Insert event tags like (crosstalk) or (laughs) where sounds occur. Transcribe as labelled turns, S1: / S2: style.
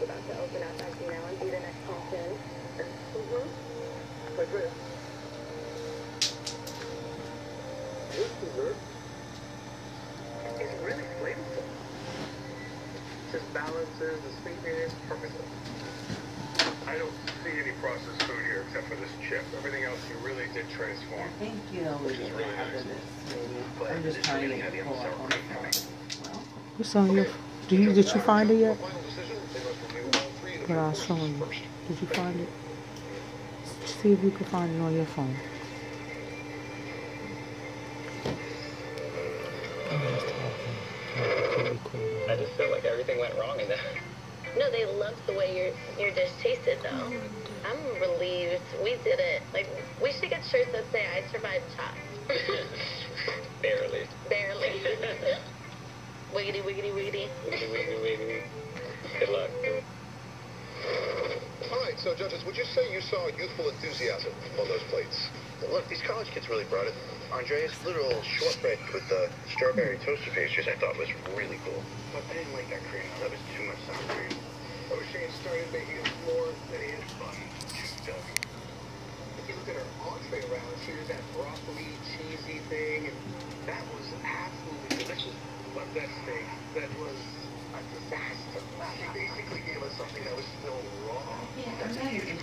S1: because that's about to open up, as you know, and be the next Cancun. Mm-hmm.
S2: Wait, wait. This dessert is really flavorful. Just balances the sweetness perfectly.
S3: I don't see any processed food here except for this chip. Everything else you really did transform.
S4: I think, you know, we
S3: Which is really nice.
S4: this, maybe.
S3: But
S4: I'm just trying to get
S3: heavy
S4: pull up on the
S3: cream for me.
S4: phone. Well,
S5: What's on your? Do you did you find it yet?
S3: All three of the
S5: What I was
S3: reports
S5: showing you. Did you find it? See if you can find it on your phone.
S6: I just feel like everything went wrong in that.
S1: No, they loved the way your your dish tasted, though. I'm relieved we did it. Like, we should get shirts that say "I survived chopped." (laughs)
S6: Barely.
S1: Barely. (laughs) wiggity, wiggity, wiggity.
S6: Wiggity, wiggity,
S3: so judges, would you say you saw youthful enthusiasm on those plates?
S2: Look, these college kids really brought it. Andreas' little shortbread with the strawberry toaster pastries I thought was really cool.
S3: But I didn't like that cream. That was too much sour cream. O'Shea started making it more than he had fun. If you look at her entree around, she was that broccoli, cheesy thing, and that was absolutely delicious. But that steak, that was basically gave us something that was still wrong.